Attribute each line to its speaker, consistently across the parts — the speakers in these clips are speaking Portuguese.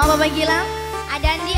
Speaker 1: Bapak Gilang, ada Andi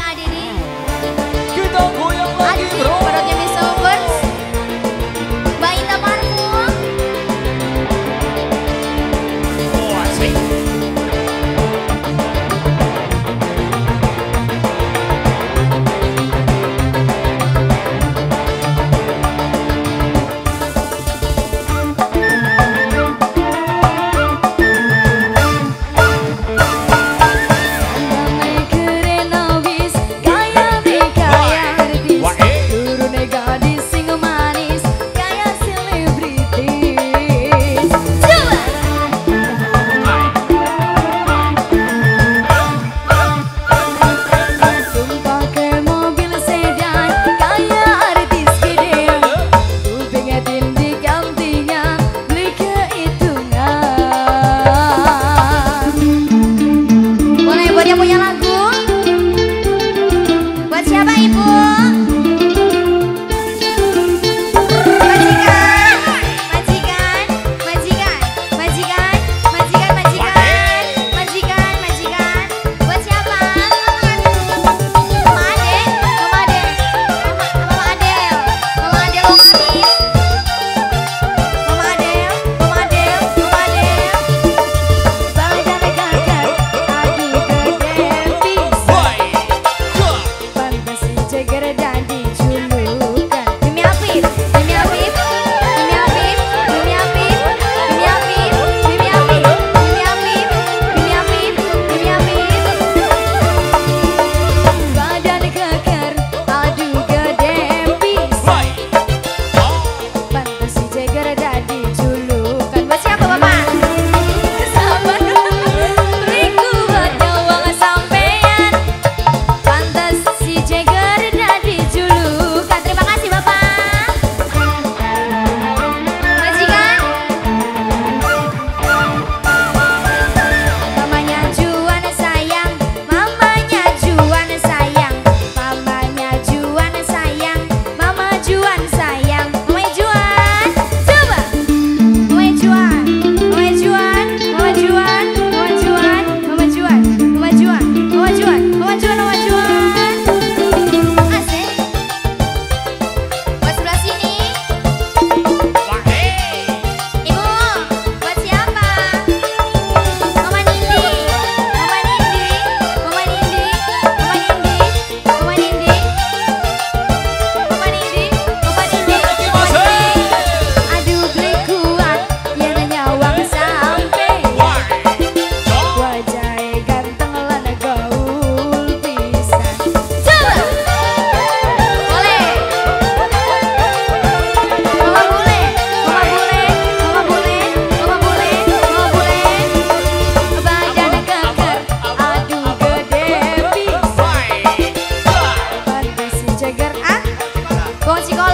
Speaker 1: 恭喜恭喜。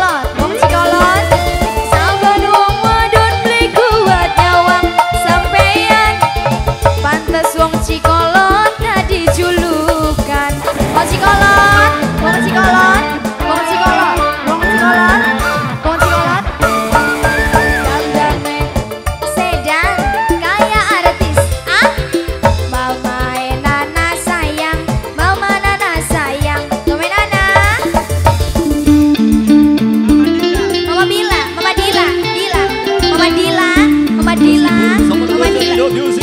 Speaker 1: Compartilha, compartilha.